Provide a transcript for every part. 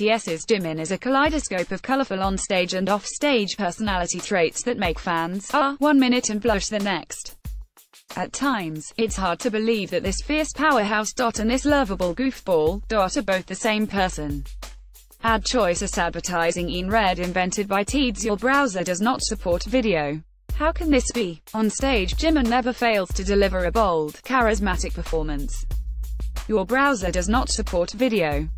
BTS's Jimin is a kaleidoscope of colorful on-stage and off-stage personality traits that make fans ah one minute and blush the next. At times, it's hard to believe that this fierce powerhouse dot and this lovable goofball dot are both the same person. Ad choice is advertising inRead invented by Teads Your browser does not support video. How can this be? On stage, Jimin never fails to deliver a bold, charismatic performance. Your browser does not support video.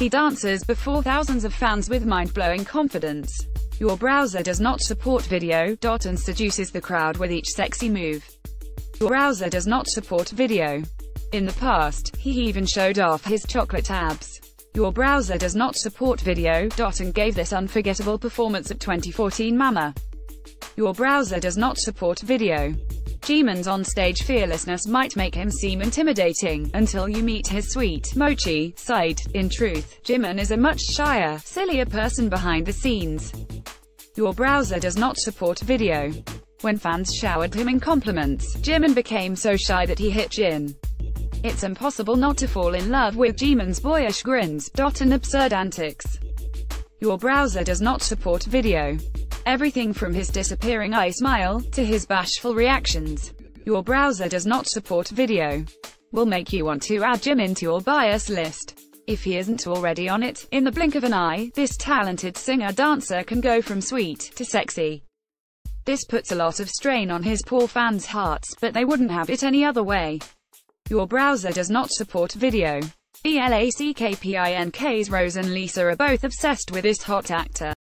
He dances before thousands of fans with mind-blowing confidence. Your browser does not support video, dot and seduces the crowd with each sexy move. Your browser does not support video. In the past, he even showed off his chocolate abs. Your browser does not support video, dot and gave this unforgettable performance at 2014 Mama. Your browser does not support video. Jimin's on-stage fearlessness might make him seem intimidating, until you meet his sweet, mochi, side. In truth, Jimin is a much shyer, sillier person behind the scenes. Your browser does not support video. When fans showered him in compliments, Jimin became so shy that he hit Jin. It's impossible not to fall in love with Jimin's boyish grins, dot and absurd antics. Your browser does not support video. Everything from his disappearing eye smile, to his bashful reactions. Your browser does not support video. Will make you want to add Jimin into your bias list. If he isn't already on it, in the blink of an eye, this talented singer-dancer can go from sweet, to sexy. This puts a lot of strain on his poor fans' hearts, but they wouldn't have it any other way. Your browser does not support video. BLACKPINK's Rose and Lisa are both obsessed with this hot actor.